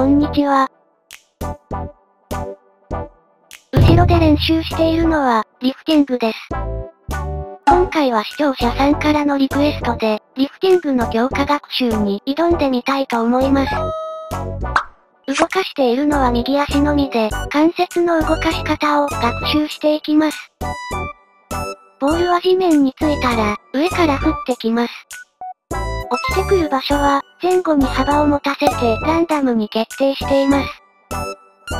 こんにちは。後ろで練習しているのは、リフティングです。今回は視聴者さんからのリクエストで、リフティングの強化学習に挑んでみたいと思います。動かしているのは右足のみで、関節の動かし方を学習していきます。ボールは地面についたら、上から降ってきます。落ちてくる場所は、前後に幅を持たせてランダムに決定しています。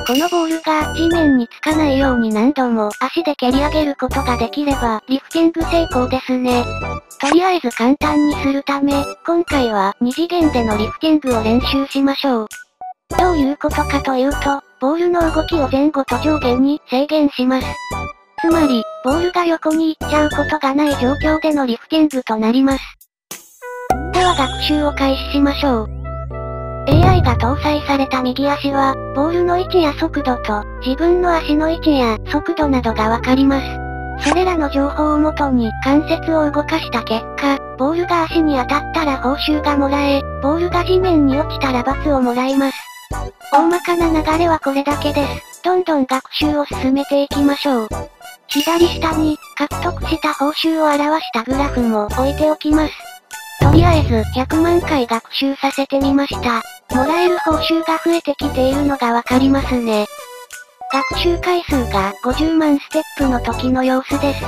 このボールが地面につかないように何度も足で蹴り上げることができればリフティング成功ですね。とりあえず簡単にするため、今回は2次元でのリフティングを練習しましょう。どういうことかというと、ボールの動きを前後と上下に制限します。つまり、ボールが横に行っちゃうことがない状況でのリフティングとなります。では学習を開始しましょう。AI が搭載された右足は、ボールの位置や速度と、自分の足の位置や速度などがわかります。それらの情報をもとに関節を動かした結果、ボールが足に当たったら報酬がもらえ、ボールが地面に落ちたら罰をもらいます。大まかな流れはこれだけです。どんどん学習を進めていきましょう。左下に、獲得した報酬を表したグラフも置いておきます。とりあえず、100万回学習させてみました。もらえる報酬が増えてきているのがわかりますね。学習回数が50万ステップの時の様子です。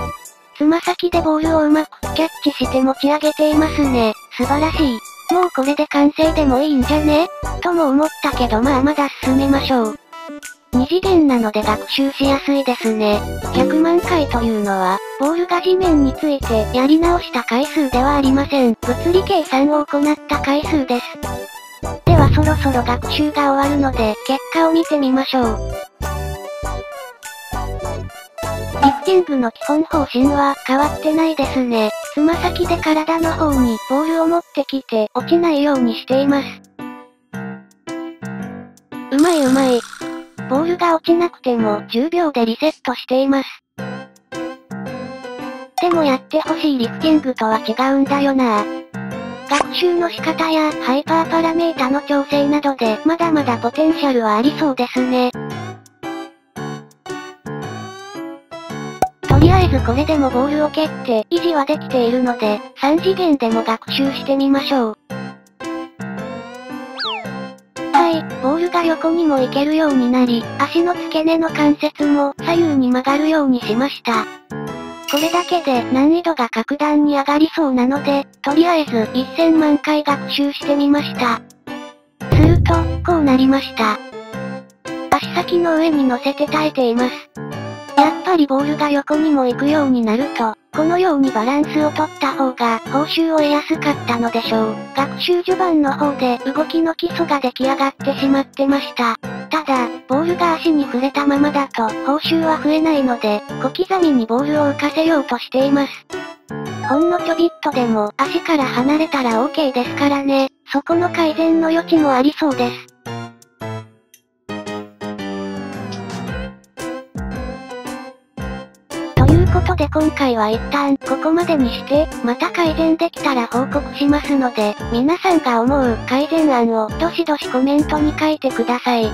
つま先でボールをうまくキャッチして持ち上げていますね。素晴らしい。もうこれで完成でもいいんじゃね？とも思ったけどまあまだ進めましょう。二次元なので学習しやすいですね。100万回というのは、ボールが地面についてやり直した回数ではありません。物理計算を行った回数です。ではそろそろ学習が終わるので、結果を見てみましょう。リフティングの基本方針は変わってないですね。つま先で体の方にボールを持ってきて落ちないようにしています。うまいうまい。ボールが落ちなくても10秒でリセットしています。でもやってほしいリフティングとは違うんだよな学習の仕方やハイパーパラメータの調整などでまだまだポテンシャルはありそうですね。とりあえずこれでもボールを蹴って維持はできているので、3次元でも学習してみましょう。はい、ボールが横にも行けるようになり、足の付け根の関節も左右に曲がるようにしました。これだけで難易度が格段に上がりそうなので、とりあえず1000万回学習してみました。すると、こうなりました。足先の上に乗せて耐えています。やっぱりボールが横にも行くようになると、このようにバランスをとった方が報酬を得やすかったのでしょう。学習序盤の方で動きの基礎が出来上がってしまってました。ただ、ボールが足に触れたままだと報酬は増えないので、小刻みにボールを浮かせようとしています。ほんのちょびっとでも足から離れたら OK ですからね。そこの改善の余地もありそうです。ということで今回は一旦ここまでにして、また改善できたら報告しますので、皆さんが思う改善案をどしどしコメントに書いてください。